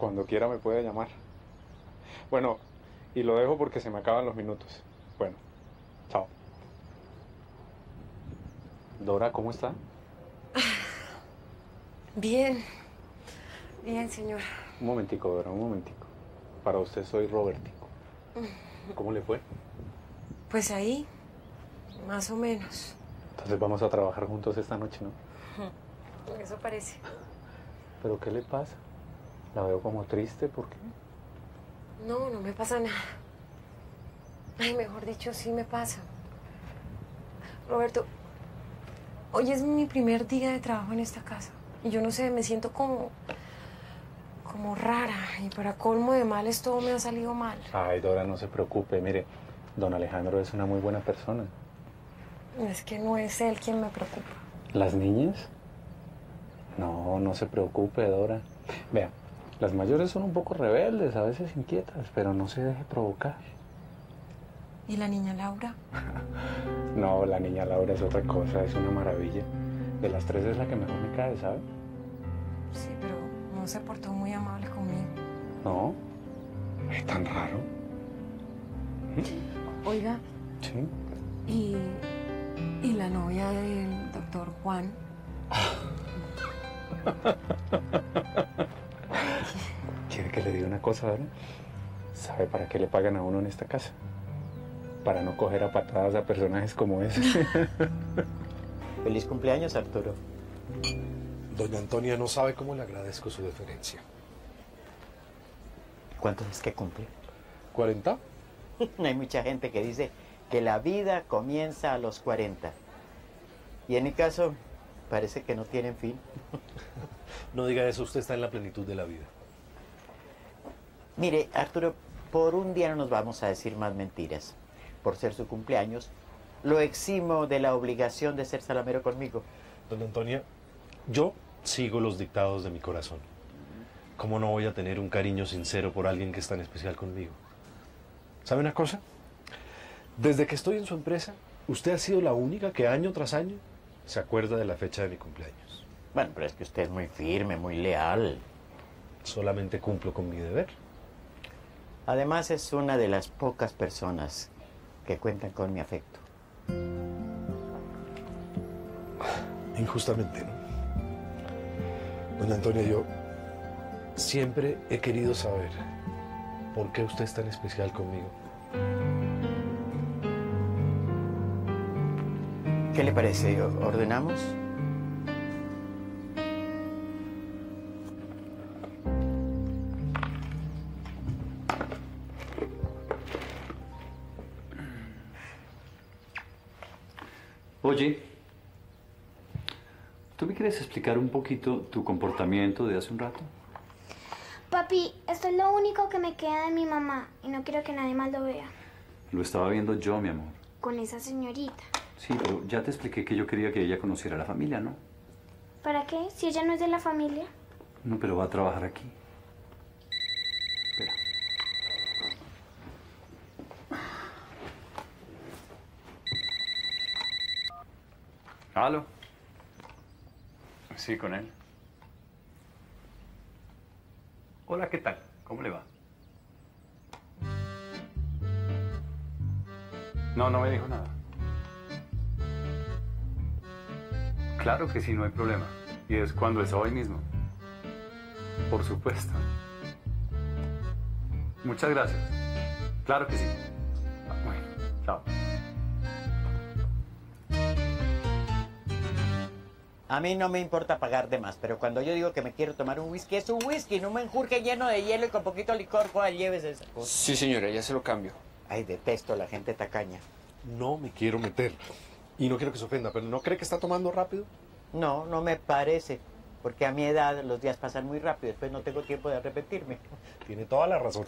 Cuando quiera me puede llamar. Bueno, y lo dejo porque se me acaban los minutos. Bueno, chao. Dora, ¿cómo está? Bien. Bien, señor. Un momentico, Dora, un momentico. Para usted soy Robertico. ¿Cómo le fue? Pues ahí, más o menos. Entonces vamos a trabajar juntos esta noche, ¿no? Eso parece. ¿Pero qué le pasa? La veo como triste, ¿por qué? No, no me pasa nada. Ay, mejor dicho, sí me pasa. Roberto, hoy es mi primer día de trabajo en esta casa. Y yo no sé, me siento como. como rara. Y para colmo de males todo me ha salido mal. Ay, Dora, no se preocupe. Mire, don Alejandro es una muy buena persona. Es que no es él quien me preocupa. ¿Las niñas? No, no se preocupe, Dora. Vea, las mayores son un poco rebeldes, a veces inquietas, pero no se deje provocar. ¿Y la niña Laura? No, la niña Laura es otra cosa, es una maravilla. De las tres es la que mejor me cae, ¿sabe? Sí, pero no se portó muy amable conmigo. No, es tan raro. Oiga, Sí. ¿y, y la novia del doctor Juan? ¿Quiere que le diga una cosa, Dora? ¿Sabe para qué le pagan a uno en esta casa? Para no coger a patadas a personajes como ese. Feliz cumpleaños, Arturo. Doña Antonia no sabe cómo le agradezco su deferencia. ¿Cuántos es que cumple? ¿40? Hay mucha gente que dice que la vida comienza a los 40. Y en mi caso, parece que no tienen fin. No diga eso, usted está en la plenitud de la vida. Mire, Arturo, por un día no nos vamos a decir más mentiras. Por ser su cumpleaños, lo eximo de la obligación de ser salamero conmigo. Doña Antonia, yo sigo los dictados de mi corazón. ¿Cómo no voy a tener un cariño sincero por alguien que es tan especial conmigo? ¿Sabe una cosa? Desde que estoy en su empresa, usted ha sido la única que año tras año se acuerda de la fecha de mi cumpleaños. Bueno, pero es que usted es muy firme, muy leal. Solamente cumplo con mi deber. Además, es una de las pocas personas que cuentan con mi afecto. Injustamente, ¿no? Doña Antonia, yo siempre he querido saber por qué usted es tan especial conmigo. ¿Qué le parece? ¿Ordenamos? Oye, ¿tú me quieres explicar un poquito tu comportamiento de hace un rato? Papi, esto es lo único que me queda de mi mamá y no quiero que nadie más lo vea. Lo estaba viendo yo, mi amor. Con esa señorita. Sí, pero ya te expliqué que yo quería que ella conociera a la familia, ¿no? ¿Para qué? Si ella no es de la familia. No, pero va a trabajar aquí. ¿Aló? Sí, con él. Hola, ¿qué tal? ¿Cómo le va? No, no me dijo nada. Claro que sí, no hay problema. Y es cuando es hoy mismo. Por supuesto. Muchas gracias. Claro que sí. Bueno, chao. A mí no me importa pagar de más, pero cuando yo digo que me quiero tomar un whisky, es un whisky, no me enjurque lleno de hielo y con poquito licor. ¿Cuál lleves esa cosa? Sí, señora, ya se lo cambio. Ay, detesto a la gente tacaña. No me quiero meter. Y no quiero que se ofenda, pero ¿no cree que está tomando rápido? No, no me parece. Porque a mi edad los días pasan muy rápido, después no tengo tiempo de arrepentirme. Tiene toda la razón.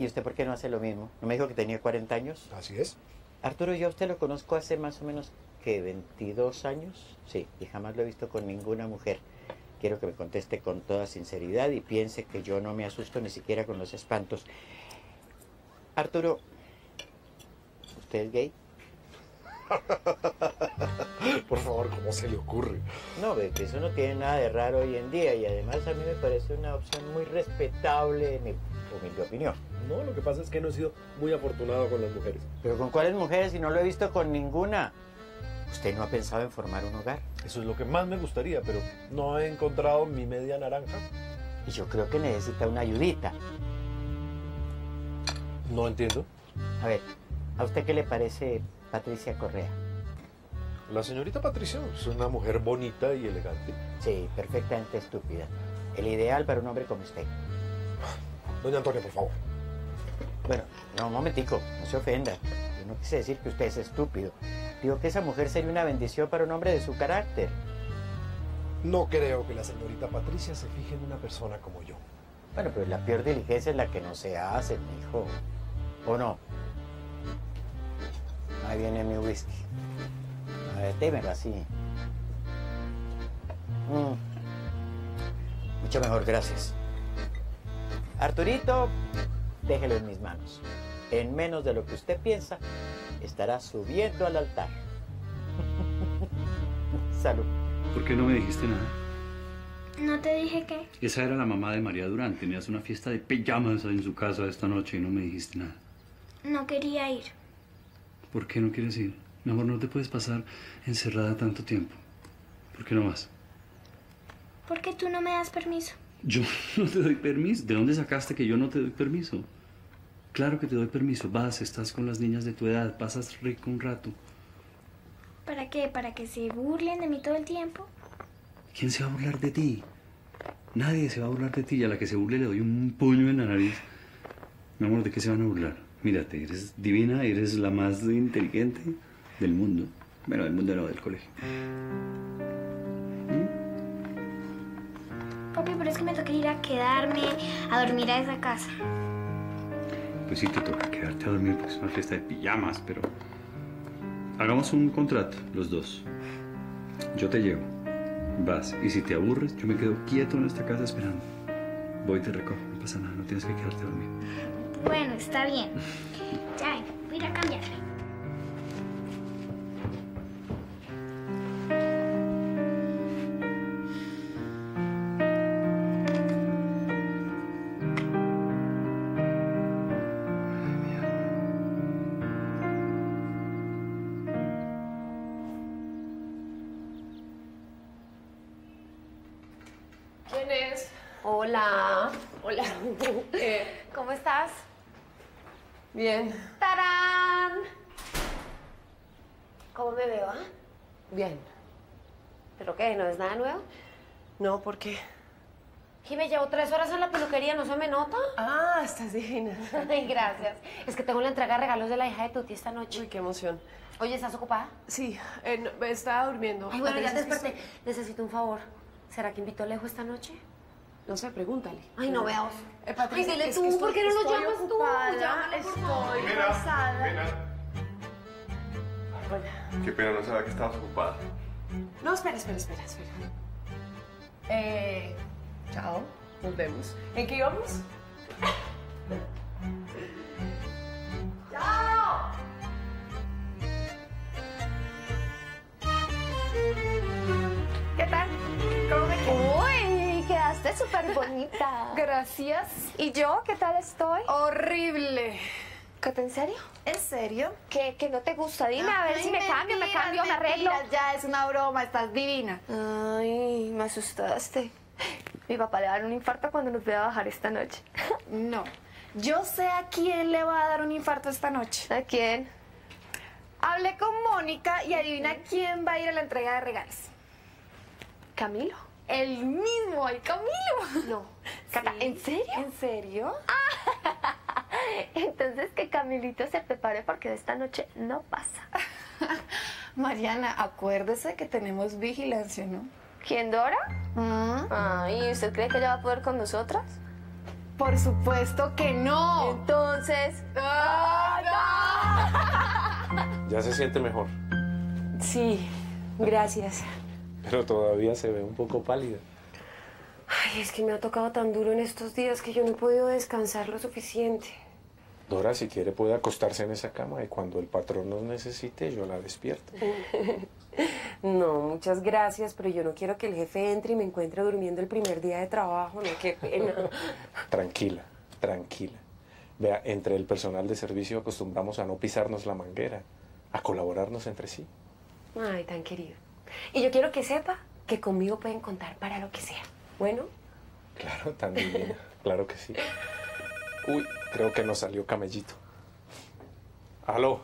¿Y usted por qué no hace lo mismo? ¿No me dijo que tenía 40 años? Así es. Arturo, yo a usted lo conozco hace más o menos, ¿qué? ¿22 años? Sí, y jamás lo he visto con ninguna mujer. Quiero que me conteste con toda sinceridad y piense que yo no me asusto ni siquiera con los espantos. Arturo, ¿usted es gay? Por favor, ¿cómo se le ocurre? No, que eso no tiene nada de raro hoy en día y además a mí me parece una opción muy respetable, en mi humilde opinión. No, lo que pasa es que no he sido muy afortunado con las mujeres. ¿Pero con cuáles mujeres si no lo he visto con ninguna? ¿Usted no ha pensado en formar un hogar? Eso es lo que más me gustaría, pero no he encontrado mi media naranja. Y yo creo que necesita una ayudita. No entiendo. A ver, ¿a usted qué le parece Patricia Correa? La señorita Patricia es una mujer bonita y elegante. Sí, perfectamente estúpida. El ideal para un hombre como usted. Doña Antonia, por favor. Bueno, no, un momentico, no se ofenda. Yo no quise decir que usted es estúpido. Digo que esa mujer sería una bendición para un hombre de su carácter. No creo que la señorita Patricia se fije en una persona como yo. Bueno, pero la peor diligencia es la que no se hace, mi hijo. ¿O no? Ahí viene mi whisky. A ver, démelo así. Mm. Mucho mejor, gracias. Arturito, déjelo en mis manos. En menos de lo que usted piensa, estará subiendo al altar. Salud. ¿Por qué no me dijiste nada? ¿No te dije qué? Esa era la mamá de María Durán. Tenías una fiesta de pijamas en su casa esta noche y no me dijiste nada. No quería ir. ¿Por qué no quieres ir? Mi amor, no te puedes pasar encerrada tanto tiempo. ¿Por qué no vas? ¿Por qué tú no me das permiso? Yo no te doy permiso. ¿De dónde sacaste que yo no te doy permiso? Claro que te doy permiso. Vas, estás con las niñas de tu edad, pasas rico un rato. ¿Para qué? ¿Para que se burlen de mí todo el tiempo? ¿Quién se va a burlar de ti? Nadie se va a burlar de ti y a la que se burle le doy un puño en la nariz. Mi amor, ¿de qué se van a burlar? Mírate, eres divina, eres la más inteligente del mundo. Bueno, del mundo no, del colegio. Papi, pero es que me toca ir a quedarme a dormir a esa casa. Pues sí te toca quedarte a dormir porque es una fiesta de pijamas, pero... Hagamos un contrato, los dos. Yo te llevo, vas, y si te aburres, yo me quedo quieto en esta casa esperando. Voy y te recojo, no pasa nada, no tienes que quedarte a dormir. Bueno, está bien. Ya, voy a ir a cambiarme. No, ¿por qué? Y me llevo tres horas en la peluquería, ¿no se me nota? Ah, estás divina. Ay, gracias. Es que tengo la entrega de regalos de la hija de Tuti esta noche. Uy, qué emoción. Oye, ¿estás ocupada? Sí, eh, no, estaba durmiendo. Ay, bueno, ya desperté. Necesito un favor. ¿Será que invitó a Lejo esta noche? No sé, pregúntale. Ay, no veamos. Eh, Patricia, Ay, dile tú, estoy- ¿por qué no lo llamas tú? ocupada, Llámalo, por favor. Estoy cansada. Qué pena, no sabía que estabas ocupada. No, espera, espera, espera, espera. Eh, chao, nos vemos. ¿En qué íbamos? ¡Chao! ¿Qué tal? ¿Cómo me quedo? Uy, quedaste súper bonita. Gracias. ¿Y yo qué tal estoy? Horrible. ¿Qué, ¿En serio? ¿En serio? ¿Qué, que no te gusta? Dime, a ver si me cambio, me cambio, me arreglo. Ya es una broma, estás divina. Ay, me asustaste. Mi papá le va a dar un infarto cuando nos vea bajar esta noche. No. Yo sé a quién le va a dar un infarto esta noche. ¿A quién? Hablé con Mónica y adivina quién va a ir a la entrega de regalos. ¿Camilo? El mismo, el Camilo. No. Cata, Sí. ¿En serio? ¿En serio? Entonces que Camilito se prepare porque de esta noche no pasa. Mariana, acuérdese que tenemos vigilancia, ¿no? ¿Quién, Dora? Mm, Ay, ¿usted cree que ella va a poder con nosotras? Por supuesto que no. Entonces... Ya se siente mejor, Sí, gracias. pero todavía se ve un poco pálida. Ay, es que me ha tocado tan duro en estos días que yo no he podido descansar lo suficiente. Dora, si quiere, puede acostarse en esa cama y cuando el patrón nos necesite, yo la despierto. No, muchas gracias, pero yo no quiero que el jefe entre y me encuentre durmiendo el primer día de trabajo, no, qué pena. Tranquila, tranquila. Vea, entre el personal de servicio acostumbramos a no pisarnos la manguera, a colaborarnos entre sí. Ay, tan querido. Y yo quiero que sepa que conmigo pueden contar para lo que sea. Bueno, Claro, tan divina. Claro que sí. Uy, creo que nos salió camellito. Aló.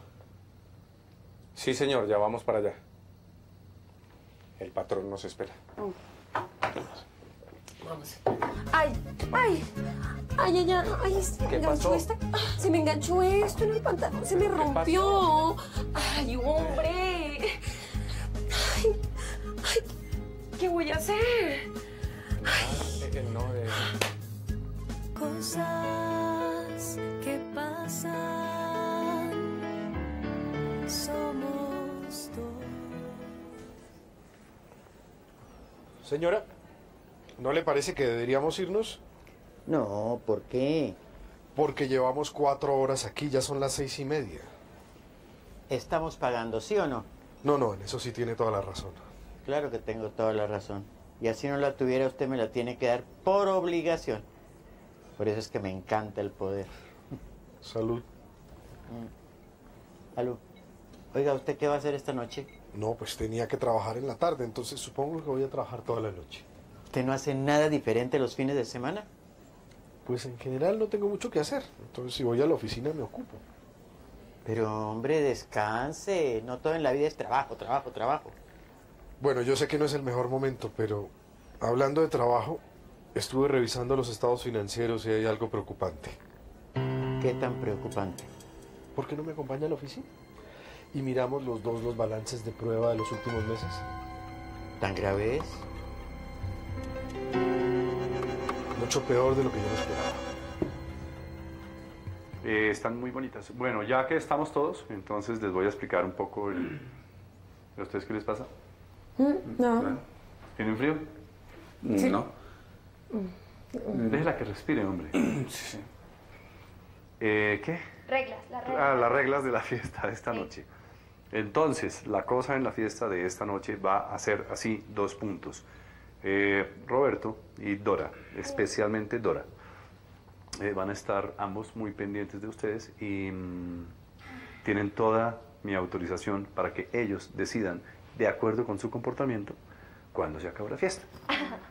Sí, señor, ya vamos para allá. El patrón nos espera. vamos. Ay, ay, ay, ay, ay, ay, se me ¿Qué enganchó pasó? esta- se me enganchó esto en el pantalón, se me rompió. Ay, hombre. Ay, ay, ¿qué voy a hacer? Eh, no, eh, Cosas Señora, ¿no le parece que deberíamos irnos? No, ¿por qué? Porque llevamos cuatro horas aquí, ya son las seis y media. Estamos pagando, ¿sí o no? No, no, en eso sí tiene toda la razón. Claro que tengo toda la razón. Y así no la tuviera, usted me la tiene que dar por obligación. Por eso es que me encanta el poder. Salud. Aló. Oiga, ¿usted qué va a hacer esta noche? No, pues tenía que trabajar en la tarde, entonces supongo que voy a trabajar toda la noche. ¿Usted no hace nada diferente los fines de semana? Pues en general no tengo mucho que hacer, entonces si voy a la oficina me ocupo. Pero hombre, descanse. No todo en la vida es trabajo, trabajo, trabajo. Bueno, yo sé que no es el mejor momento, pero hablando de trabajo, estuve revisando los estados financieros y hay algo preocupante. ¿Qué tan preocupante? ¿Por qué no me acompaña a la oficina? Y miramos los dos los balances de prueba de los últimos meses. ¿Tan grave es? Mucho peor de lo que yo esperaba. Eh, están muy bonitas. Bueno, ya que estamos todos, entonces les voy a explicar un poco el... ¿A ustedes qué les pasa? No. ¿Tienen frío? No. Déjela que respire, hombre. Sí, sí. Eh, ¿Qué? Reglas, las reglas. Ah, las reglas de la fiesta de esta noche. Entonces, la cosa en la fiesta de esta noche va a ser así, dos puntos. Eh, Roberto y Dora, especialmente Dora, eh, van a estar ambos muy pendientes de ustedes y mm, tienen toda mi autorización para que ellos decidan, de acuerdo con su comportamiento, cuándo se acaba la fiesta.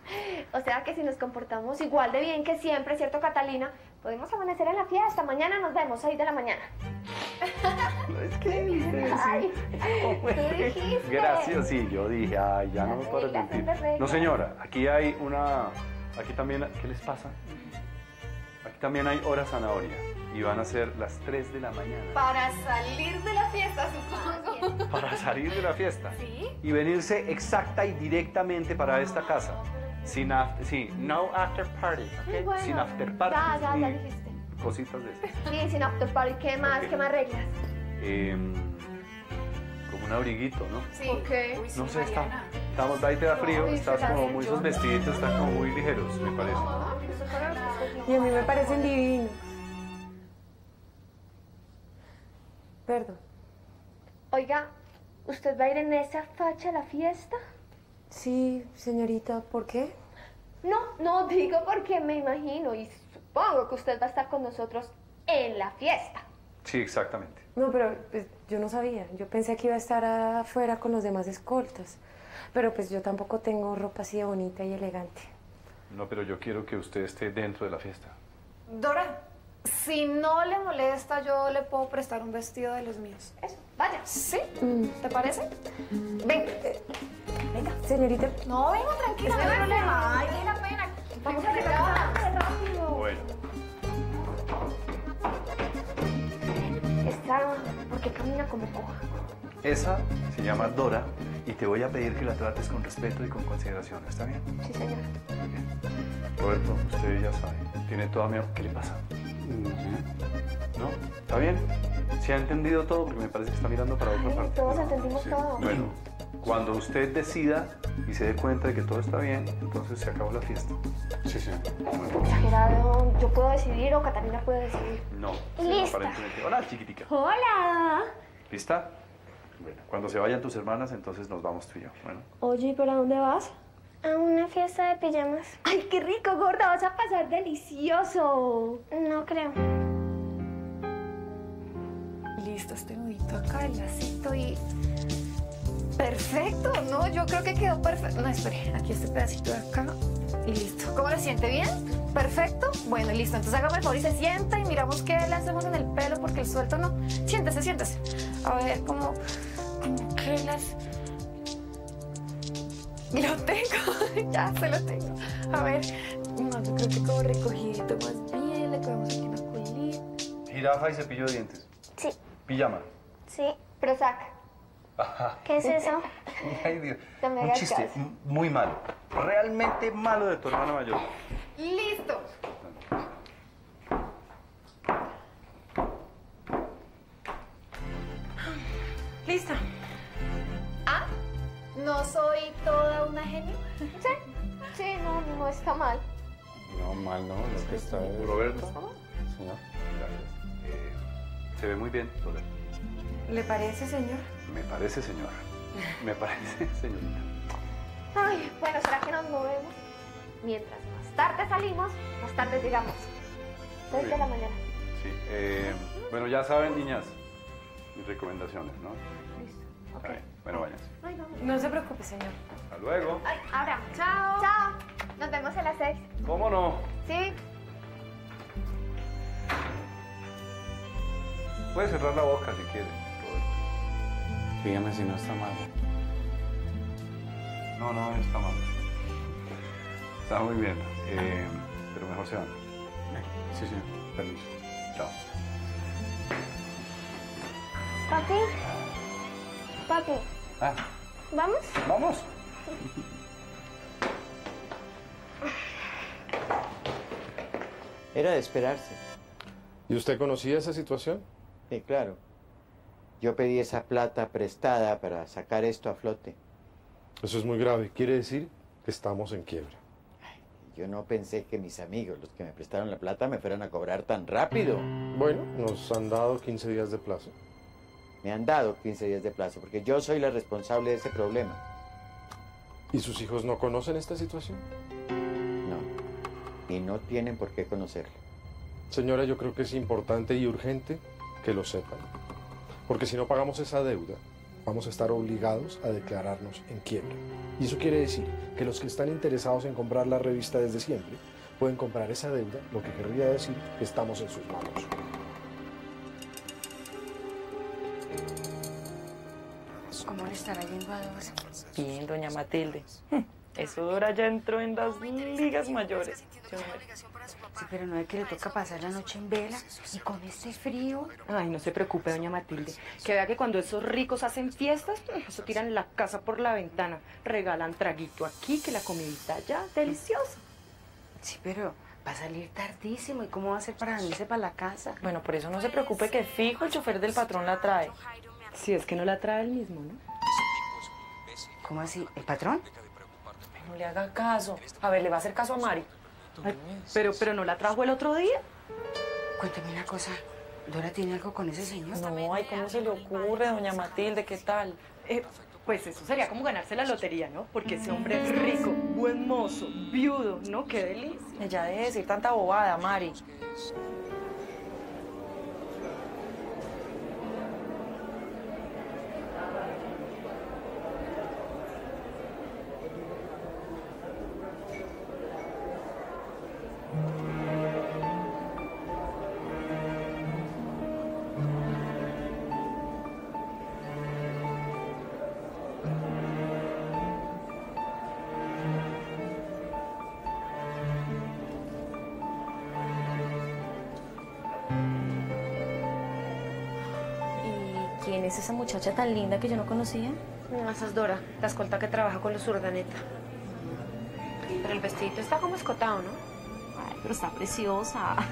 O sea que si nos comportamos igual de bien que siempre, ¿cierto, Catalina? Podemos amanecer en la fiesta. Mañana nos vemos, 6 de la mañana. Es que viste, Ay, tú dijiste. Gracias, sí, yo dije, ay, ya no me puedo arrepentir. No, señora, aquí hay una, aquí también, ¿qué les pasa? Aquí también hay hora zanahoria y van a ser las 3 de la mañana Para salir de la fiesta, supongo. para salir de la fiesta ¿Sí? y venirse exacta y directamente para esta casa. Sin after, sí, no after party, ¿ok? Bueno, Sin after party Ya, ya, ya y dijiste. cositas de estas. Sí, sin after party. ¿Qué más? ¿Qué más reglas? Em, como un abriguito, ¿no? Sí. Sí, No sé, está, estamos, ahí te da frío, estás como muy, esos vestiditos están como muy ligeros, me parece. Y a mí me parecen divinos. Perdón. Oiga, ¿usted va a ir en esa facha a la fiesta? Sí, señorita, ¿por qué? No, no digo porque me imagino y supongo que usted va a estar con nosotros en la fiesta. Sí, exactamente. No, pero pues, yo no sabía. Yo pensé que iba a estar afuera con los demás escoltas. Pero pues yo tampoco tengo ropa así de bonita y elegante. No, pero yo quiero que usted esté dentro de la fiesta. Dora, si no le molesta, yo le puedo prestar un vestido de los míos. Eso, vaya. ¿Sí? Mm. ¿Te parece? Ven, eh, venga, señorita. No, venga, tranquila, no hay problema. Ay, qué la pena. Vamos a arreglar rápido. Bueno, Esa, porque camina como coja. esa se llama Dora y te voy a pedir que la trates con respeto y con consideración, ¿está bien? Sí, señora. Roberto, usted ya sabe, tiene toda mi... ¿Qué le pasa? ¿No? ¿Está bien? ¿Se ha entendido todo? Porque me parece que está mirando para otra parte. Todos entendimos Sí. todo. Bueno, Cuando usted decida y se dé cuenta de que todo está bien, entonces se acabó la fiesta. Sí, sí. Exagerado, yo puedo decidir o Catalina puede decidir. No. Lista. Aparentemente. Hola, chiquitica. Hola. ¿Lista? Bueno, cuando se vayan tus hermanas, entonces nos vamos tú y yo. Bueno. Oye, ¿pero a dónde vas? A una fiesta de pijamas. Ay, qué rico, gorda, vas a pasar delicioso. No creo. Listo, este nudito acá, el lacito y... Perfecto, ¿no? Yo creo que quedó perfecto. No, espere, aquí este pedacito de acá y listo. ¿Cómo le siente? ¿Bien? ¿Perfecto? Bueno, listo. Entonces hágame el favor y se sienta y miramos qué le hacemos en el pelo porque el suelto no. Siéntese, siéntese. A ver, como... como que las... Lo tengo, ya se lo tengo. A ver, no, yo creo que como recogidito más bien, le cogemos aquí una colita. Jirafa y cepillo de dientes. Sí. Pijama. Sí. Prozac. ¿Qué es eso? Ay, Dios. No me Un chiste caso. muy malo. Realmente malo de tu hermana mayor. ¡Listo! Lista. ¿Ah? ¿No soy toda una genio? Sí, sí, no, no está mal. No, mal, no. Lo que está es... Roberto. Señor. Gracias. Eh, se ve muy bien, Roberto. ¿Le parece, señor? Me parece, señora. Me parece, señorita. Ay, bueno, ¿será que nos movemos? Mientras más tarde salimos, más tarde llegamos. Muy Desde bien. la mañana. Sí. eh, bueno, ya saben, niñas, mis recomendaciones, ¿no? Listo. Está bien. Bueno, váyanse. Ay. No se preocupe, señor. Hasta luego. Ay, ahora. Chao. Chao. Nos vemos a las seis. ¿Cómo no? Sí. Puedes cerrar la boca si quieres. Dígame si no está mal. No, no, está mal. Está muy bien. eh, pero mejor se van. Sí, sí. Permiso. Chao. Papi. Papi, Ah, ¿vamos? vamos. Era de esperarse. ¿Y usted conocía esa situación? Sí, claro. Yo pedí esa plata prestada para sacar esto a flote. Eso es muy grave. Quiere decir que estamos en quiebra. Yo no pensé que mis amigos, los que me prestaron la plata, me fueran a cobrar tan rápido. Bueno, nos han dado 15 días de plazo. Me han dado 15 días de plazo porque yo soy la responsable de ese problema. ¿Y sus hijos no conocen esta situación? No. Y no tienen por qué conocerlo. Señora, yo creo que es importante y urgente que lo sepan. Porque si no pagamos esa deuda, vamos a estar obligados a declararnos en quiebra. Y eso quiere decir que los que están interesados en comprar la revista desde siempre pueden comprar esa deuda, lo que querría decir que estamos en sus manos. ¿Cómo le estará yendo a? Bien, doña Matilde. Eso Dora ya entró en las ligas mayores. Yo me- Sí, pero no es que le toca pasar la noche en vela y con este frío. Ay, no se preocupe, doña Matilde. Que vea que cuando esos ricos hacen fiestas, eso tiran la casa por la ventana. Regalan traguito aquí, que la comidita allá, deliciosa. Sí, pero va a salir tardísimo. ¿Y cómo va a ser para venirse para la casa? Bueno, por eso no se preocupe que fijo el chofer del patrón la trae. Si es que no la trae él mismo, ¿no? ¿Cómo así? ¿El patrón? No le haga caso. A ver, ¿le va a hacer caso a Mari? Ay, pero, pero no la trajo el otro día. Cuéntame una cosa. ¿Dora tiene algo con ese señor? No, ay, ¿cómo se le ocurre, doña Matilde? ¿Qué tal? Eh, pues eso sería como ganarse la lotería, ¿no? Porque ese hombre es rico, buen mozo, viudo, ¿no? ¡Qué delicia! Ella debe decir tanta bobada, Mari. Quién es esa muchacha tan linda que yo no conocía? No, esa es Dora, la escolta que trabaja con los Urdaneta. Pero el vestidito está como escotado, ¿no? Ay, pero está preciosa.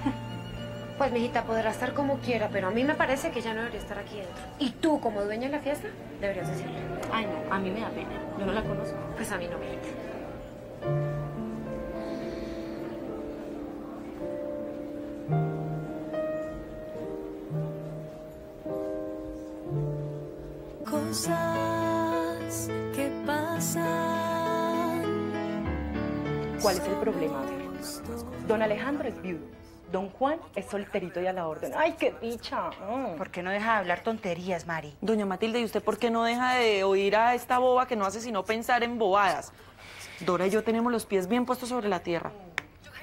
Pues, mijita, podrá estar como quiera, pero a mí me parece que ya no debería estar aquí dentro. Y tú, como dueña de la fiesta, deberías decirle. Ay, no, a mí me da pena. Yo no la conozco. Pues a mí no, mijita. Juan es solterito y a la orden. ¡Ay, qué dicha! Mm. ¿Por qué no deja de hablar tonterías, Mari? Doña Matilde, ¿y usted por qué no deja de oír a esta boba que no hace sino pensar en bobadas? Dora y yo tenemos los pies bien puestos sobre la tierra.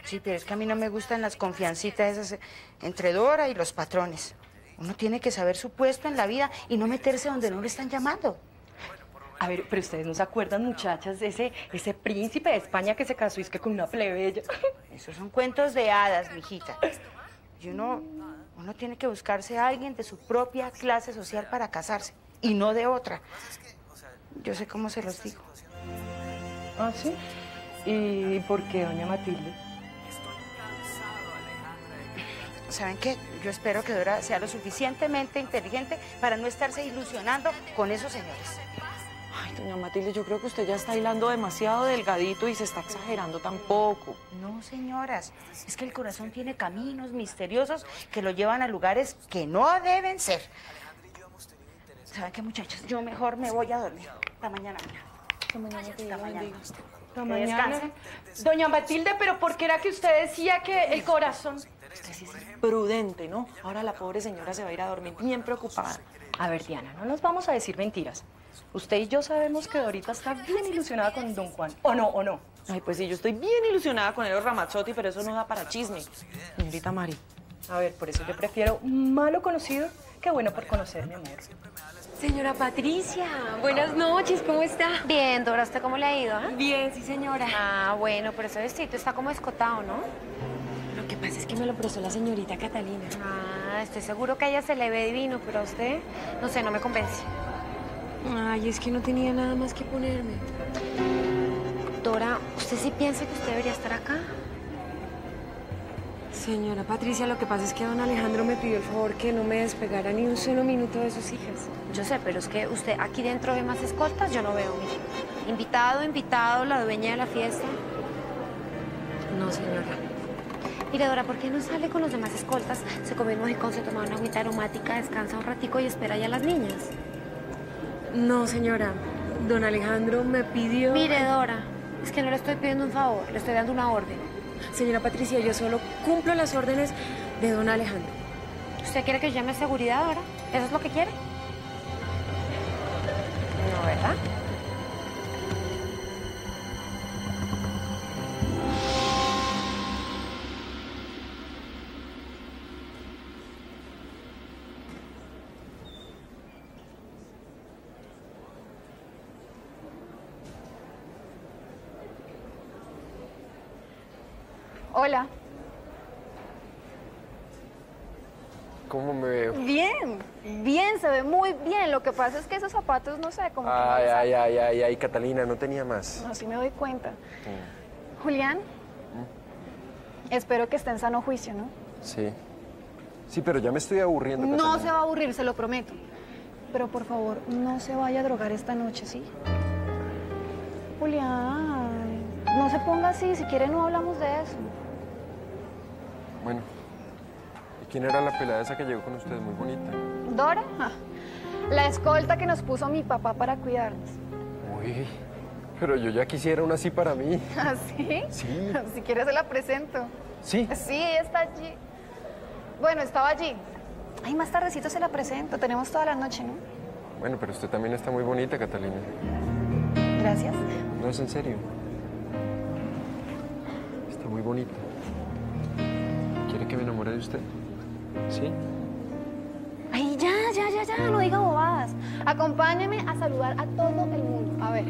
Sí, pero es que a mí no me gustan las confiancitas esas entre Dora y los patrones. Uno tiene que saber su puesto en la vida y no meterse donde no le están llamando. A ver, pero ustedes no se acuerdan, muchachas, de ese, ese príncipe de España que se casó y es que con una plebeya. Esos son cuentos de hadas, mijita. Y uno, uno tiene que buscarse a alguien de su propia clase social para casarse y no de otra. Yo sé cómo se los digo. ¿Ah, sí? ¿Y por qué, doña Matilde? ¿Saben qué? Yo espero que Dora sea lo suficientemente inteligente para no estarse ilusionando con esos señores. Doña Matilde, yo creo que usted ya está hilando demasiado delgadito y se está exagerando tampoco. No, señoras, es que el corazón tiene caminos misteriosos que lo llevan a lugares que no deben ser. ¿Saben qué, muchachos? Yo mejor me voy a dormir. Hasta mañana. Hasta mañana. Hasta mañana. Hasta mañana. descansen. Doña Matilde, pero ¿por qué era que usted decía que el corazón... Prudente, ¿no? Ahora la pobre señora se va a ir a dormir bien preocupada. A ver, Diana, no nos vamos a decir mentiras. Usted y yo sabemos que Dorita está bien ilusionada con Don Juan. ¿O no, o no? Ay, pues sí, yo estoy bien ilusionada con el Ramazzotti, pero eso no da para chisme. Señorita Mari. A ver, por eso yo prefiero malo conocido que bueno por conocer, mi amor. Señora Patricia, buenas noches, ¿cómo está? Bien, Dora, ¿usted cómo le ha ido? ah? Bien, sí, señora. Ah, bueno, pero ese vestido está como escotado, ¿no? Lo que pasa es que me lo prestó la señorita Catalina. Ah, estoy seguro que a ella se le ve divino, pero a usted, no sé, no me convence. Ay, es que no tenía nada más que ponerme. Dora, ¿usted sí piensa que usted debería estar acá? Señora Patricia, lo que pasa es que don Alejandro me pidió el favor que no me despegara ni un solo minuto de sus hijas. Yo sé, pero es que usted aquí dentro ve más escoltas, yo no veo, mire. Invitado, invitado, la dueña de la fiesta. No, señora. Mire, Dora, ¿por qué no sale con los demás escoltas? Se come un mojicón, se toma una agüita aromática, descansa un ratico y espera ya a las niñas. No, señora. Don Alejandro me pidió... Mire, Dora, es que no le estoy pidiendo un favor, le estoy dando una orden. Señora Patricia, yo solo cumplo las órdenes de don Alejandro. ¿Usted quiere que llame seguridad ahora? ¿Eso es lo que quiere? No, ¿verdad? Hola. ¿Cómo me veo? Bien, bien, se ve muy bien. Lo que pasa es que esos zapatos, no sé, como que no Ay, ay, ay, ay, ay, Catalina, no tenía más. No, sí me doy cuenta. Julián, espero que esté en sano juicio, ¿no? Sí. Sí, pero ya me estoy aburriendo. No Catalina. se va a aburrir, se lo prometo. Pero por favor, no se vaya a drogar esta noche, ¿sí? Julián, no se ponga así. Si quiere, no hablamos de eso. Bueno. ¿Y quién era la pelada esa que llegó con ustedes? Muy bonita. ¿Dora? Ah, la escolta que nos puso mi papá para cuidarnos. Uy, pero yo ya quisiera una así para mí. ¿Ah, sí? Sí. Si quiere, se la presento. ¿Sí? Sí, está allí. Bueno, estaba allí. Ay, más tardecito se la presento. Tenemos toda la noche, ¿no? Bueno, pero usted también está muy bonita, Catalina. Gracias. No, es en serio. Bonita. ¿Quiere que me enamore de usted? ¿Sí? Ay, ya, ya, ya, ya, no diga bobadas. Acompáñeme a saludar a todo el mundo. A ver,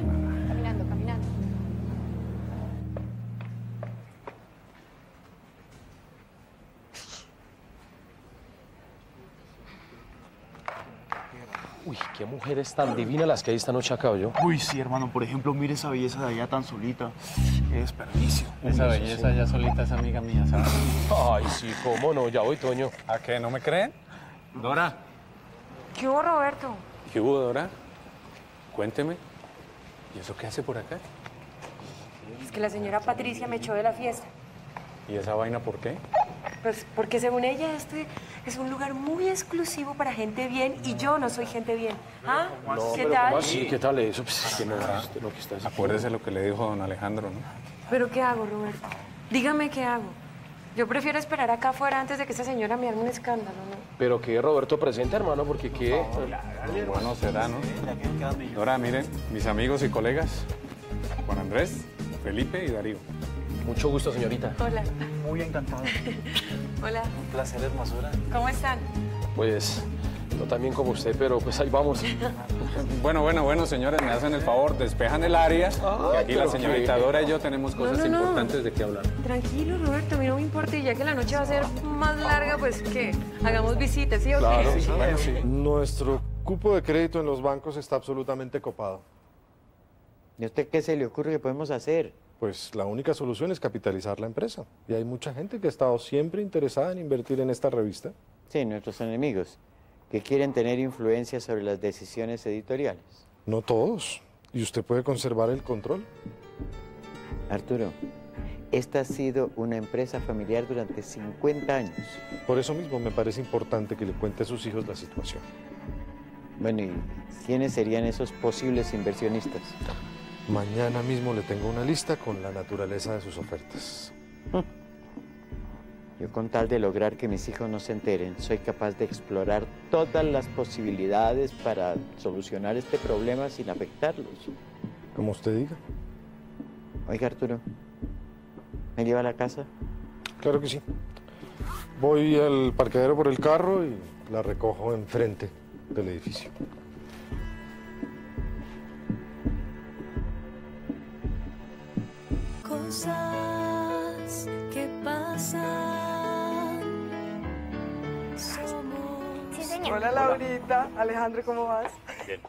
Uy, qué mujeres tan divinas las que hay esta noche acá, yo. Uy, sí, hermano. Por ejemplo, mire esa belleza de allá tan solita. Qué desperdicio. Esa belleza ya solita es amiga mía, ¿sabes? Ay, sí, cómo no, ya voy, Toño. ¿A qué? ¿No me creen? Dora. ¿Qué hubo, Roberto? ¿Qué hubo, Dora? Cuénteme. ¿Y eso qué hace por acá? Es que la señora Patricia me echó de la fiesta. ¿Y esa vaina por qué? Pues porque según ella este es un lugar muy exclusivo para gente bien y yo no soy gente bien. ¿Ah? No, ¿Qué tal? ¿cómo así? ¿Qué tal eso? Pues, es que no, no, que está. Acuérdese lo que le dijo don Alejandro, ¿no? ¿Pero qué hago, Roberto? Dígame qué hago. Yo prefiero esperar acá afuera antes de que esta señora me arme un escándalo, ¿no? Pero que Roberto presente, hermano, porque qué... Bueno, será, ¿no? Dora, miren, mis amigos y colegas, Juan Andrés, Felipe y Darío. Mucho gusto, señorita. Hola. Muy encantado. Hola. Un placer, hermosura. ¿Cómo están? Pues, no tan bien como usted, pero pues ahí vamos. Bueno, bueno, bueno, señores, me hacen el favor, despejan el área, que aquí la señorita qué- Dora y yo tenemos cosas no, no. importantes de qué hablar. Tranquilo, Roberto, a mí no me importa. Y ya que la noche va a ser más larga, pues ¿qué? Hagamos visitas, ¿sí o qué? Claro, bueno, sí. Nuestro cupo de crédito en los bancos está absolutamente copado. ¿Y a usted qué se le ocurre que podemos hacer? Pues la única solución es capitalizar la empresa. Y hay mucha gente que ha estado siempre interesada en invertir en esta revista. Sí, nuestros enemigos, que quieren tener influencia sobre las decisiones editoriales. No todos. Y usted puede conservar el control. Arturo, esta ha sido una empresa familiar durante 50 años. Por eso mismo me parece importante que le cuente a sus hijos la situación. Bueno, ¿y quiénes serían esos posibles inversionistas? Mañana mismo le tengo una lista con la naturaleza de sus ofertas. Yo con tal de lograr que mis hijos no se enteren, soy capaz de explorar todas las posibilidades para solucionar este problema sin afectarlos. Como usted diga. Oiga, Arturo, ¿me lleva a la casa? Claro que sí. Voy al parqueadero por el carro y la recojo enfrente del edificio. Cosas que pasan. Somos. Hola, Laurita. Alejandro, ¿cómo vas? Bien.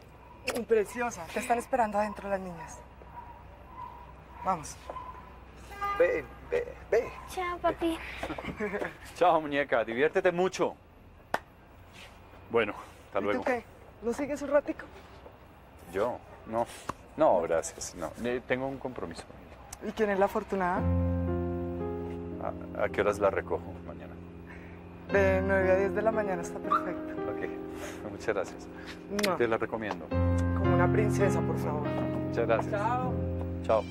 Preciosa. Te están esperando adentro las niñas. Vamos. Ve, ve, ve. Chao, papi. Chao, muñeca. Diviértete mucho. Bueno, hasta ¿Y luego. tú qué? ¿No sigues un ratico? Yo, no. No, gracias. No, Eh, tengo un compromiso. ¿Y quién es la afortunada? ¿A, a qué horas la recojo mañana? De 9 a 10 de la mañana está perfecto. Ok, muchas gracias. Mua. Te la recomiendo. Como una princesa, por favor. Muchas gracias. Chao. Chao.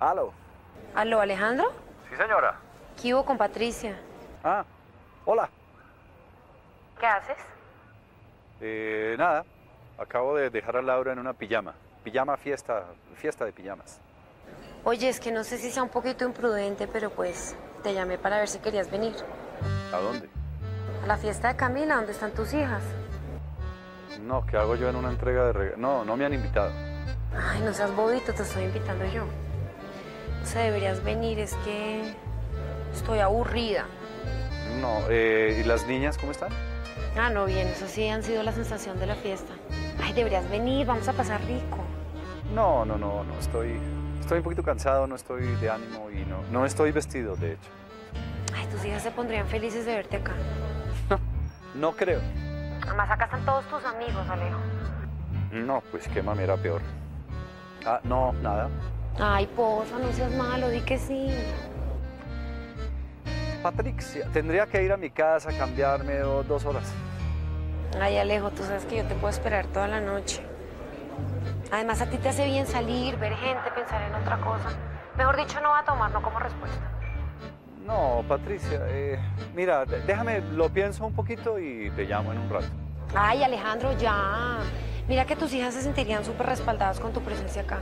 ¿Aló? ¿Aló, Alejandro? Sí, señora. ¿Qué hubo con Patricia? Ah, hola. ¿Qué haces? Eh, nada, acabo de dejar a Laura en una pijama. Pijama fiesta, fiesta de pijamas. Oye, es que no sé si sea un poquito imprudente, pero pues te llamé para ver si querías venir. ¿A dónde? A la fiesta de Camila, donde están tus hijas. No, ¿qué hago yo en una entrega de regalos? No, no me han invitado. Ay, no seas bobito, te estoy invitando yo. O sea, deberías venir, es que estoy aburrida. No, eh, ¿y las niñas cómo están? Ah, no, bien, eso sí han sido la sensación de la fiesta. Ay, deberías venir, vamos a pasar rico. No, no, no, no, estoy, estoy un poquito cansado, no estoy de ánimo y no, no estoy vestido, de hecho. Ay, tus hijas se pondrían felices de verte acá. No creo. Además, acá están todos tus amigos, Alejo. No, pues qué mamera peor. Ah, no, nada. Ay, porfa, no seas malo, di que sí. Patricia, tendría que ir a mi casa, cambiarme o- dos horas. Ay, Alejo, tú sabes que yo te puedo esperar toda la noche. Además, a ti te hace bien salir, ver gente, pensar en otra cosa. Mejor dicho, no va a tomar no como respuesta. No, Patricia, eh, mira, déjame, lo pienso un poquito y te llamo en un rato. Ay, Alejandro, ya. Mira que tus hijas se sentirían súper respaldadas con tu presencia acá.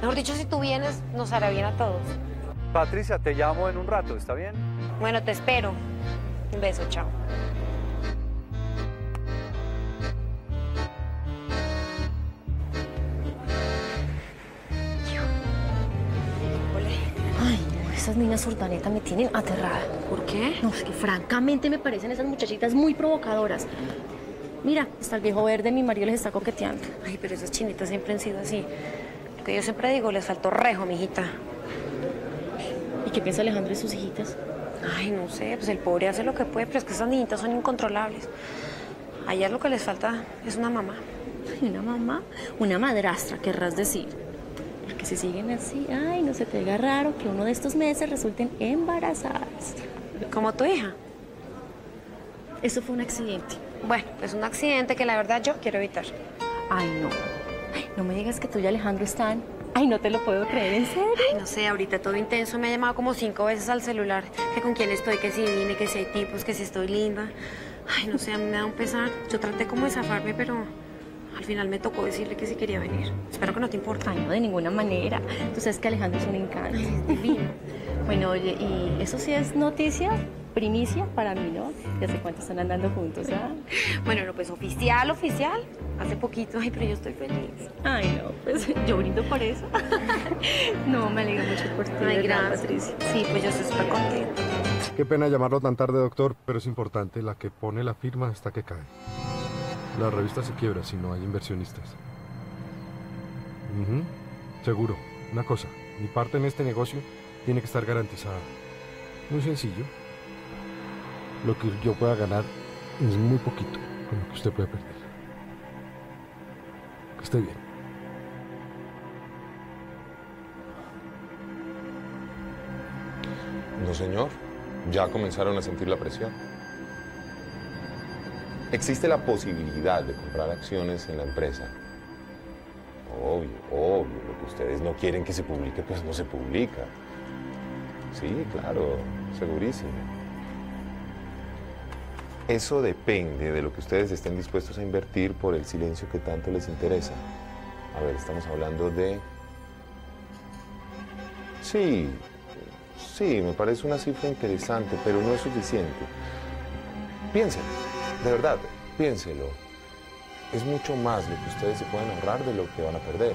Mejor dicho, si tú vienes, nos hará bien a todos. Patricia, te llamo en un rato, ¿está bien? Bueno, te espero. Un beso, chao. Esas niñas urdaneta me tienen aterrada. ¿Por qué? No, es que francamente me parecen esas muchachitas muy provocadoras. Mira, hasta el viejo verde mi marido les está coqueteando. Ay, pero esas chinitas siempre han sido así. Lo que yo siempre digo, les faltó rejo, mijita. ¿Y qué piensa Alejandro de sus hijitas? Ay, no sé, pues el pobre hace lo que puede, pero es que esas niñitas son incontrolables. A ellas lo que les falta es una mamá. Una mamá, una madrastra, querrás decir. Si siguen así, ay, no se te haga raro que uno de estos meses resulten embarazadas. Como tu hija. Eso fue un accidente. Bueno, es un accidente que la verdad yo quiero evitar. Ay, no. Ay, no me digas que tú y Alejandro están. Ay, no te lo puedo creer, ¿en serio? Ay, no sé, ahorita todo intenso me ha llamado como cinco veces al celular. Que con quién estoy, que si vine, que si hay tipos, que si estoy linda. Ay, no sé, a mí me da un pesar. Yo traté como de zafarme, pero al final me tocó decirle que sí quería venir. Espero que no te importa. Ay, no, de ninguna manera. Tú sabes que Alejandro es un encanto. es divino. Bueno, oye, y eso sí es noticia, primicia para mí, ¿no? Ya sé cuánto están andando juntos, ¿ah? Bueno, no, pues oficial, oficial. Hace poquito, ay, pero yo estoy feliz. Ay, no, pues yo brindo por eso. no, me alegro mucho por ti, Ay, ¿verdad, gracias. Patricia? Sí, pues yo estoy súper contenta. Qué pena llamarlo tan tarde, doctor, pero es importante. La que pone la firma hasta que cae. La revista se quiebra si no hay inversionistas. Seguro. Una cosa, mi parte en este negocio tiene que estar garantizada. Muy sencillo. Lo que yo pueda ganar es muy poquito con lo que usted puede perder. Que esté bien. No, señor. Ya comenzaron a sentir la presión. Existe la posibilidad de comprar acciones en la empresa. Obvio, obvio. Lo que ustedes no quieren que se publique, pues no se publica. Sí, claro, segurísimo. Eso depende de lo que ustedes estén dispuestos a invertir por el silencio que tanto les interesa. A ver, estamos hablando de... Sí, sí, me parece una cifra interesante, pero no es suficiente. Piénselo, de verdad, piénselo. Es mucho más lo que ustedes se pueden ahorrar de lo que van a perder.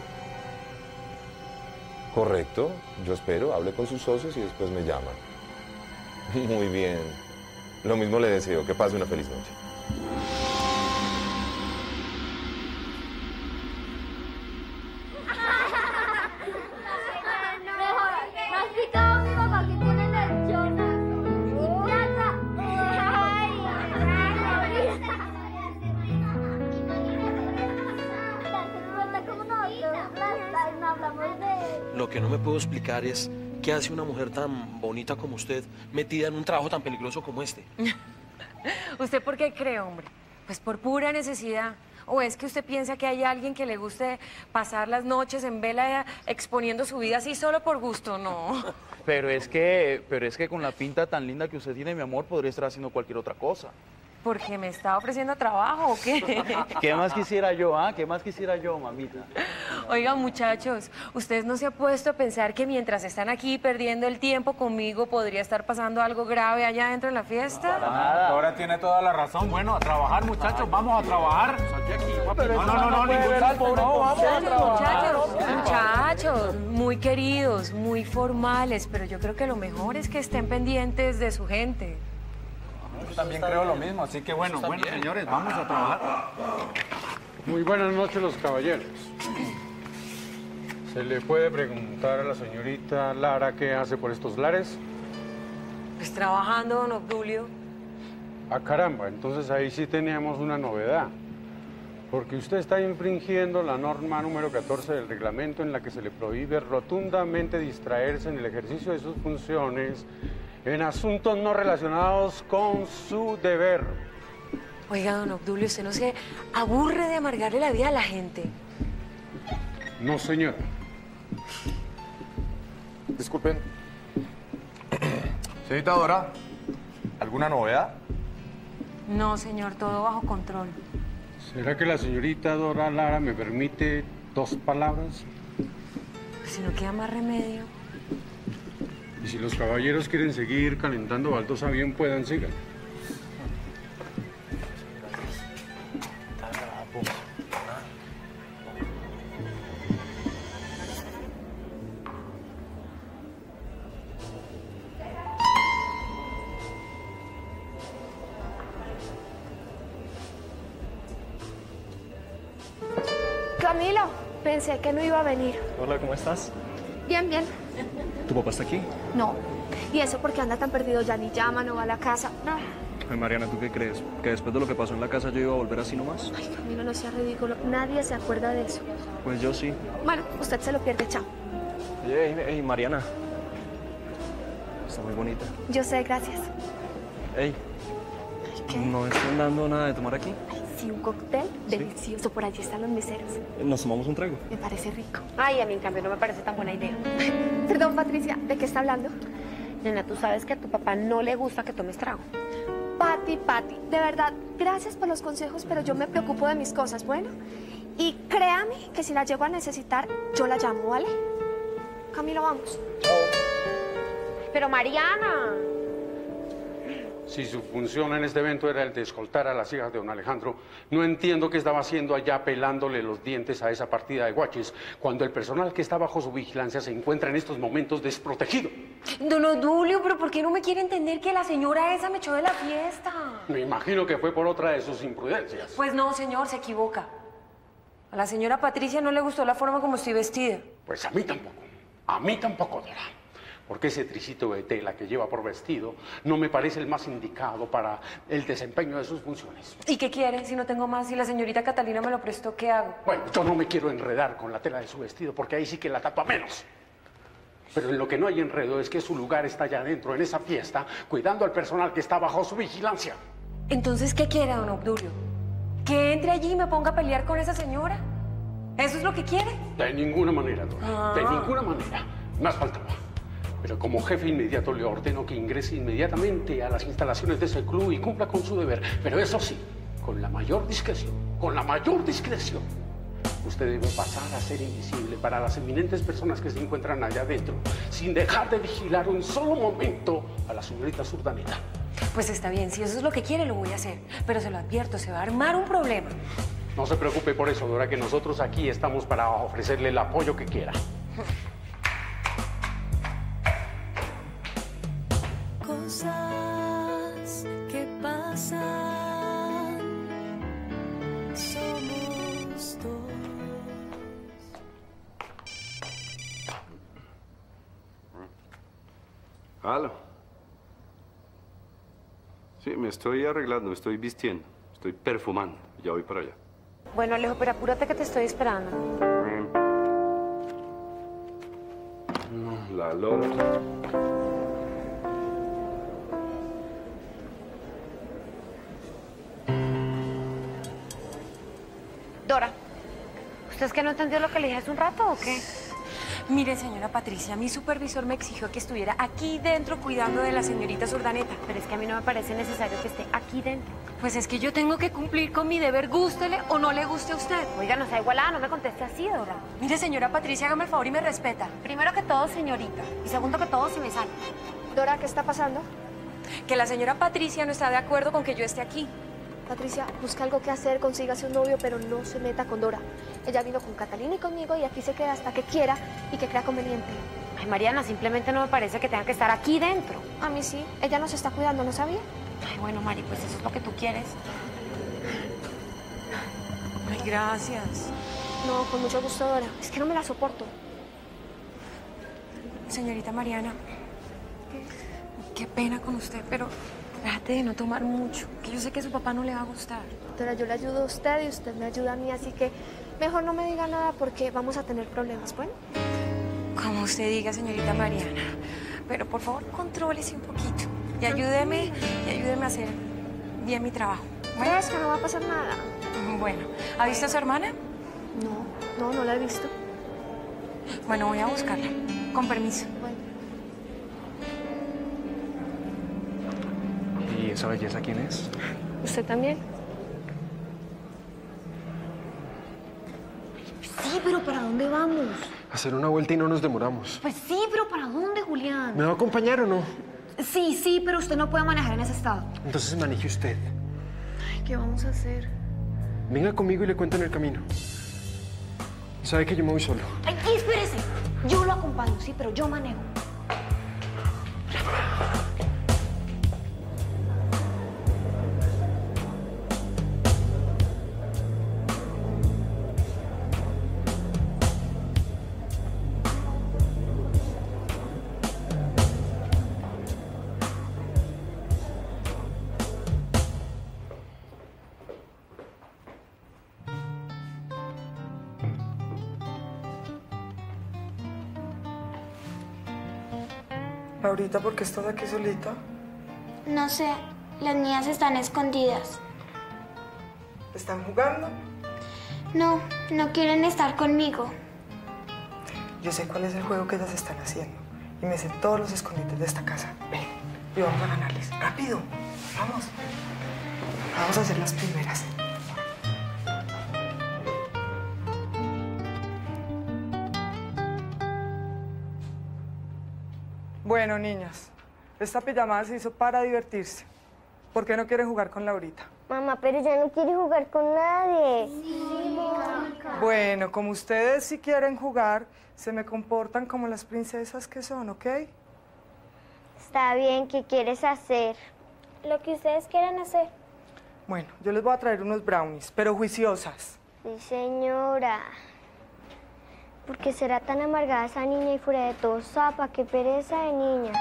Correcto, yo espero, hable con sus socios y después me llaman. Muy bien. Lo mismo le deseo, que pase una feliz noche. Qué hace una mujer tan bonita como usted metida en un trabajo tan peligroso como este. ¿Usted por qué cree, hombre? Pues por pura necesidad. ¿O es que usted piensa que hay alguien que le guste pasar las noches en vela exponiendo su vida así solo por gusto? No. Pero es que, pero es que con la pinta tan linda que usted tiene, mi amor, podría estar haciendo cualquier otra cosa. ¿Porque me está ofreciendo trabajo o qué? ¿Qué más quisiera yo, ah? ¿Qué más quisiera yo, mamita? Oigan, muchachos, ¿ustedes no se han puesto a pensar que mientras están aquí perdiendo el tiempo conmigo podría estar pasando algo grave allá dentro de la fiesta? Ahora tiene toda la razón. Bueno, a trabajar, muchachos, vamos a trabajar. No, no, no, no, ningún salto, no, vamos a trabajar. Muchachos, muchachos, muy queridos, muy formales, pero yo creo que lo mejor es que estén pendientes de su gente. Yo también creo lo mismo, así que bueno, bueno, señores, vamos a trabajar. Muy buenas noches, los caballeros. ¿Se le puede preguntar a la señorita Lara qué hace por estos lares? Pues trabajando, don Obdulio. Ah, caramba, entonces ahí sí teníamos una novedad. Porque usted está infringiendo la norma número 14 del reglamento en la que se le prohíbe rotundamente distraerse en el ejercicio de sus funciones en asuntos no relacionados con su deber. Oiga, don Obdulio, usted no se aburre de amargarle la vida a la gente. No, señora. Disculpen. Señorita Dora, ¿alguna novedad? No, señor, todo bajo control. ¿Será que la señorita Dora Lara me permite dos palabras? Pues si no queda más remedio. Y si los caballeros quieren seguir calentando baldosa bien, puedan, sigan. Camilo, pensé que no iba a venir. Hola, ¿cómo estás? Bien, bien. ¿Tu papá está aquí? No. ¿Y eso porque anda tan perdido? Ya ni llama, no va a la casa. No. Ay, Mariana, ¿tú qué crees? ¿Que después de lo que pasó en la casa yo iba a volver así nomás? Ay, Camilo, no sea ridículo. Nadie se acuerda de eso. Pues yo sí. Bueno, usted se lo pierde, chao. Ey, ey, Mariana. Está muy bonita. Yo sé, gracias. Ey, ¿no están dando nada de tomar aquí? Sí, un cóctel delicioso. Por allí están los meseros. ¿Nos tomamos un trago? Me parece rico. Ay, a mí en cambio no me parece tan buena idea. Perdón, Patricia, ¿de qué está hablando? Nena, tú sabes que a tu papá no le gusta que tomes trago. Pati, Pati, de verdad, gracias por los consejos, pero yo me preocupo de mis cosas, ¿bueno? Y créame que si la llego a necesitar, yo la llamo, ¿vale? Camilo, vamos. Pero Mariana. Si su función en este evento era el de escoltar a las hijas de don Alejandro, no entiendo qué estaba haciendo allá pelándole los dientes a esa partida de guaches cuando el personal que está bajo su vigilancia se encuentra en estos momentos desprotegido. Don Odulio, pero ¿por qué no me quiere entender que la señora esa me echó de la fiesta? Me imagino que fue por otra de sus imprudencias. Pues no, señor, se equivoca. A la señora Patricia no le gustó la forma como estoy vestida. Pues a mí tampoco. A mí tampoco, Dora. Porque ese tricito de tela que lleva por vestido no me parece el más indicado para el desempeño de sus funciones. ¿Y qué quiere si no tengo más? Si la señorita Catalina me lo prestó, ¿qué hago? Bueno, yo no me quiero enredar con la tela de su vestido porque ahí sí que la tapa menos. Pero en lo que no hay enredo es que su lugar está allá adentro, en esa fiesta, cuidando al personal que está bajo su vigilancia. Entonces, ¿qué quiere, don Obdulio? ¿Que entre allí y me ponga a pelear con esa señora? ¿Eso es lo que quiere? De ninguna manera, Dora. De Ah. ninguna manera. Más faltaba. Pero como jefe inmediato le ordeno que ingrese inmediatamente a las instalaciones de ese club y cumpla con su deber. Pero eso sí, con la mayor discreción. Con la mayor discreción. Usted debe pasar a ser invisible para las eminentes personas que se encuentran allá adentro, sin dejar de vigilar un solo momento a la señorita Surdaneta. Pues está bien, si eso es lo que quiere, lo voy a hacer. Pero se lo advierto, se va a armar un problema. No se preocupe por eso, Dora, que nosotros aquí estamos para ofrecerle el apoyo que quiera. estoy arreglando, me estoy vistiendo, estoy perfumando. Ya voy para allá. Bueno, Alejo, pero apúrate que te estoy esperando. La Lola. Dora, ¿usted es que no entendió lo que le dije hace un rato o qué? Mire, señora Patricia, mi supervisor me exigió que estuviera aquí dentro cuidando de la señorita Surdaneta. Pero es que a mí no me parece necesario que esté aquí dentro. Pues es que yo tengo que cumplir con mi deber, gústele o no le guste a usted. Oiga, no sea igualada, no me conteste así, Dora. Mire, señora Patricia, hágame el favor y me respeta. Primero que todo, señorita. Y segundo que todo, si me sale. Dora, ¿qué está pasando? Que la señora Patricia no está de acuerdo con que yo esté aquí. Patricia, busca algo que hacer, consígase un novio, pero no se meta con Dora. Ella vino con Catalina y conmigo y aquí se queda hasta que quiera y que crea conveniente. Ay, Mariana, simplemente no me parece que tenga que estar aquí dentro. A mí sí, ella nos está cuidando, ¿no sabía? Ay, bueno, Mari, pues eso es lo que tú quieres. Ay, gracias. No, con mucho gusto, Dora. Es que no me la soporto. Señorita Mariana, qué pena con usted, pero trate de no tomar mucho, que yo sé que a su papá no le va a gustar. Dora, yo le ayudo a usted y usted me ayuda a mí, así que mejor no me diga nada porque vamos a tener problemas, ¿bueno? Como usted diga, señorita Mariana. Pero por favor, contrólese un poquito y ayúdeme, y ayúdeme a hacer bien mi trabajo. ¿Crees que no va a pasar nada? Bueno, ¿ha visto a su hermana? No, no, no la he visto. Bueno, voy a buscarla. Con permiso. ¿Y esa belleza quién es? ¿Usted también? Sí, pero ¿para dónde vamos? Hacer una vuelta y no nos demoramos. Pues sí, pero ¿para dónde, Julián? ¿Me va a acompañar o no? Sí, sí, pero usted no puede manejar en ese estado. Entonces maneje usted. Ay, ¿qué vamos a hacer? Venga conmigo y le cuento en el camino. Sabe que yo me voy solo. Ay, espérese. Yo lo acompaño, sí, pero yo manejo. Laurita, ¿por qué estás aquí solita? No sé, las niñas están escondidas. ¿Están jugando? No, no quieren estar conmigo. Yo sé cuál es el juego que ellas están haciendo. Y me sé todos los escondites de esta casa. Ven, y vamos a ganarles. ¡Rápido! ¡Vamos! Vamos a ser las primeras. Bueno, niñas, esta pijamada se hizo para divertirse. ¿Por qué no quieren jugar con Laurita? Mamá, pero ya no quiere jugar con nadie. Bueno, como ustedes si quieren jugar, se me comportan como las princesas que son, ¿ok? Está bien, ¿qué quieres hacer? Lo que ustedes quieran hacer. Bueno, yo les voy a traer unos brownies, pero juiciosas. Sí, señora. ¿Por qué será tan amargada esa niña y fuera de todo zapa? Qué pereza de niña.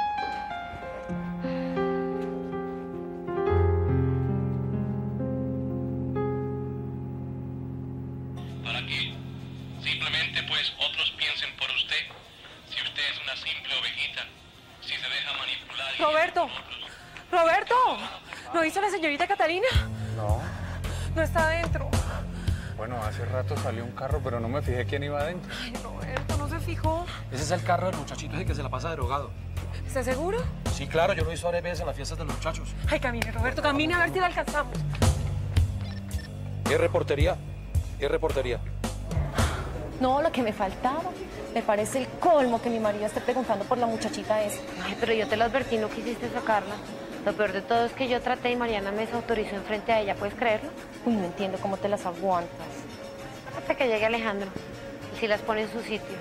para que simplemente pues otros piensen por usted. Si usted es una simple ovejita, si se deja manipular. y- Roberto, Roberto, ¿no hizo la señorita Catalina? No. No está adentro. Bueno, hace rato salió un carro, pero no me fijé quién iba adentro. Ay, Roberto, ¿no se fijó? Ese es el carro del muchachito ese que se la pasa drogado. ¿Estás seguro? Sí, claro, yo lo he visto varias veces en las fiestas de los muchachos. Ay, camine, Roberto, camine a ver si la alcanzamos. ¿Qué reportería? ¿Qué reportería? No, lo que me faltaba. Me parece el colmo que mi marido esté preguntando por la muchachita esa. Ay, pero yo te lo advertí, no quisiste sacarla. Lo peor de todo es que yo traté y Mariana me desautorizó enfrente a ella, ¿puedes creerlo? Uy, no entiendo cómo te las aguantas. Hasta que llegue Alejandro. Y si las pone en su sitio.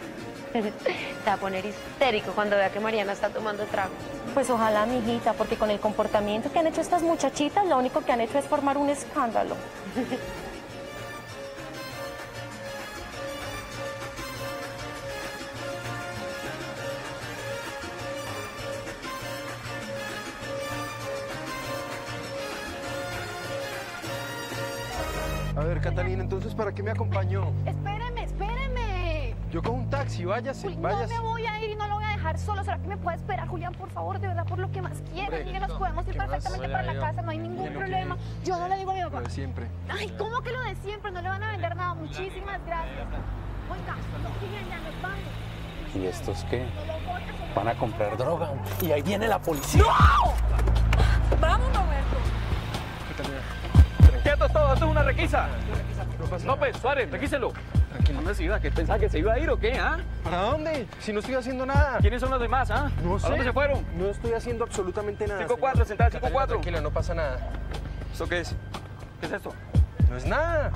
Se va a poner histérico cuando vea que Mariana está tomando trago. Pues ojalá, mijita, porque con el comportamiento que han hecho estas muchachitas, lo único que han hecho es formar un escándalo. me acompañó? Espéreme, espéreme. Yo con un taxi, váyase, Uy, no váyase. me voy a ir y no lo voy a dejar solo. ¿Será que me puede esperar, Julián, por favor? De verdad, por lo que más quiera. Hombre, Mire, nos no, podemos ir perfectamente para la casa, no hay ningún lo que- problema. Yo no le digo a mi Lo papá. de siempre. Ay, ¿cómo que lo de siempre? No le van a vender nada. Muchísimas gracias. Oiga, no, ya nos vamos. ¿Y estos qué? Van a comprar droga. Y ahí viene la policía. ¡Vamos, Roberto! ¡Quietos todos! ¡Esto es una requisa! López, Suárez, requíselo. Tranquilo. ¿Dónde se iba? ¿Qué pensaba que se iba a ir o qué, ah? ¿Para dónde? Si no estoy haciendo nada. ¿Quiénes son los demás, ah? No sé. ¿A dónde se fueron? No estoy haciendo absolutamente nada. 5-4, señor. sentada, Catalina, 5-4. Tranquila, no pasa nada. ¿Esto qué es? ¿Qué es esto? No es nada.